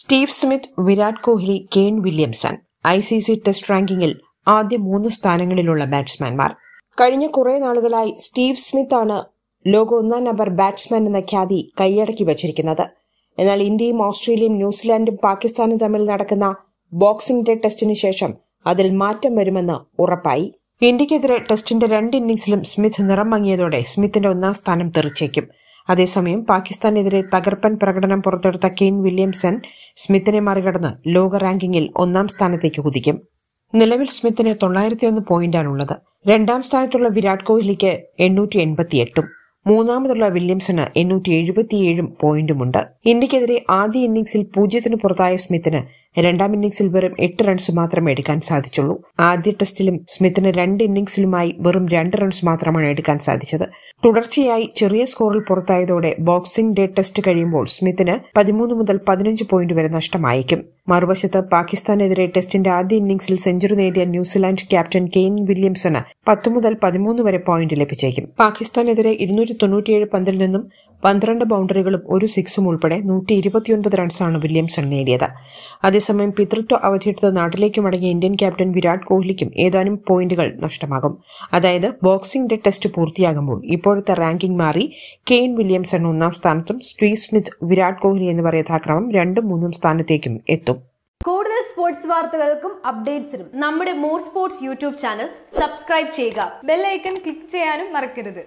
Steve Smith Virat Kohli Kane Williamson. I C C test റാങ്കിങ്ങിൽ ആദ്യ മൂന്ന് സ്ഥാനങ്ങളിലുള്ള ബാറ്റ്സ്മാൻമാർ. കഴിഞ്ഞ കുറെ നാളുകളായി സ്റ്റീവ് സ്മിത്ത് ആണ് ലോക ഒന്നാം നമ്പർ ബാറ്റ്സ്മാൻ എന്ന ഖ്യാതി കൈയടക്കി വച്ചിരിക്കുന്നത്. എന്നാൽ ഇന്ത്യയും ഓസ്ട്രേലിയയും ന്യൂസിലാൻഡും പാകിസ്ഥാനും തമ്മിൽ നടക്കുന്ന ബോക്സിംഗ് ഡേ ടെസ്റ്റിന് ശേഷം അതിൽ മാറ്റം വരുമെന്ന് ഉറപ്പായി. ഇന്ത്യക്കെതിരെ ടെസ്റ്റിന്റെ രണ്ട് ഇന്നിംഗ്സിലും സ്മിത്ത് നിറം മങ്ങിയതോടെ സ്മിത്തിന്റെ ഒന്നാം സ്ഥാനം തെറിച്ചേക്കും. അതേസമയം പാകിസ്ഥാനെതിരെ തകർപ്പൻ പ്രകടനം പുറത്തെടുത്ത കെയ്ൻ വില്യംസൺ സ്മിത്തിനെ മറികടന്ന് ലോക റാങ്കിങ്ങിൽ ഒന്നാം സ്ഥാനത്തേക്ക് കുതിക്കും. നിലവിൽ സ്മിത്തിന് തൊള്ളായിരത്തിയൊന്ന് പോയിന്റാണുള്ളത്. രണ്ടാം സ്ഥാനത്തുള്ള വിരാട് കോഹ്ലിക്ക് എണ്ണൂറ്റി എൺപത്തിയെട്ടും മൂന്നാമതുള്ള വില്യംസണ് എണ്ണൂറ്റി എഴുപത്തിയേഴും പോയിന്റുമുണ്ട്. ഇന്ത്യക്കെതിരെ ആദ്യ ഇന്നിംഗ്സിൽ പൂജ്യത്തിന് പുറത്തായ സ്മിത്തിന് രണ്ടാം ഇന്നിംഗ്സിൽ വെറും എട്ട് റൺസ് മാത്രമേ എടുക്കാൻ സാധിച്ചുള്ളൂ. ആദ്യ ടെസ്റ്റിലും സ്മിത്തിന് രണ്ട് ഇന്നിംഗ്സിലുമായി വെറും രണ്ട് റൺസ് മാത്രമാണ് എടുക്കാൻ സാധിച്ചത്. തുടർച്ചയായി ചെറിയ സ്കോറിൽ പുറത്തായതോടെ ബോക്സിംഗ് ഡേ ടെസ്റ്റ് കഴിയുമ്പോൾ സ്മിത്തിന് പതിമൂന്ന് മുതൽ പതിനഞ്ച് പോയിന്റ് വരെ നഷ്ടമായേക്കും. മറുവശത്ത് പാകിസ്ഥാനെതിരെ ടെസ്റ്റിന്റെ ആദ്യ ഇന്നിംഗ്സിൽ സെഞ്ചുറി നേടിയ ന്യൂസിലാൻഡ് ക്യാപ്റ്റൻ കെയ്ൻ വില്യംസിന് പത്ത് മുതൽ പതിമൂന്ന് വരെ പോയിന്റ് ലഭിച്ചേക്കും. പാകിസ്ഥാനെതിരെ ഇരുന്നൂറ്റി തൊണ്ണൂറ്റിയേഴ് പന്തിൽ നിന്നും പന്ത്രണ്ട് ബൗണ്ടറികളും ഒരു സിക്സും ഉൾപ്പെടെ നൂറ്റി ഇരുപത്തിയൊൻപത് റൺസാണ് വില്യംസൺ നേടിയത്. അതേസമയം പിതൃത്വ അവധിയെടുത്ത് നാട്ടിലേക്ക് മടങ്ങിയ ഇന്ത്യൻ ക്യാപ്റ്റൻ വിരാട് കോഹ്ലിക്കും ഏതാനും പോയിന്റുകൾ നഷ്ടമാകും. അതായത് ബോക്സിംഗ് ഡേ ടെസ്റ്റ് പൂർത്തിയാകുമ്പോൾ ഇപ്പോഴത്തെ റാങ്കിംഗ് മാറി കെയ്ൻ വില്യംസൺ ഒന്നാം സ്ഥാനത്തും സ്റ്റീവ് സ്മിത്ത് വിരാട് കോഹ്ലി എന്നിവർ യഥാക്രമം രണ്ടും മൂന്നും സ്ഥാനത്തേക്കും എത്തും. കൂടുതൽ സ്പോർട്സ് വാർത്തകൾക്കും അപ്ഡേറ്റ്സിനും നമ്മുടെ more sports YouTube channel subscribe ചെയ്യുക. ബെല്ലൈക്കൺ ക്ലിക്ക് ചെയ്യാനും മറക്കരുത്.